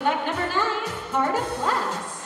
Back number nine, Heart of Glass.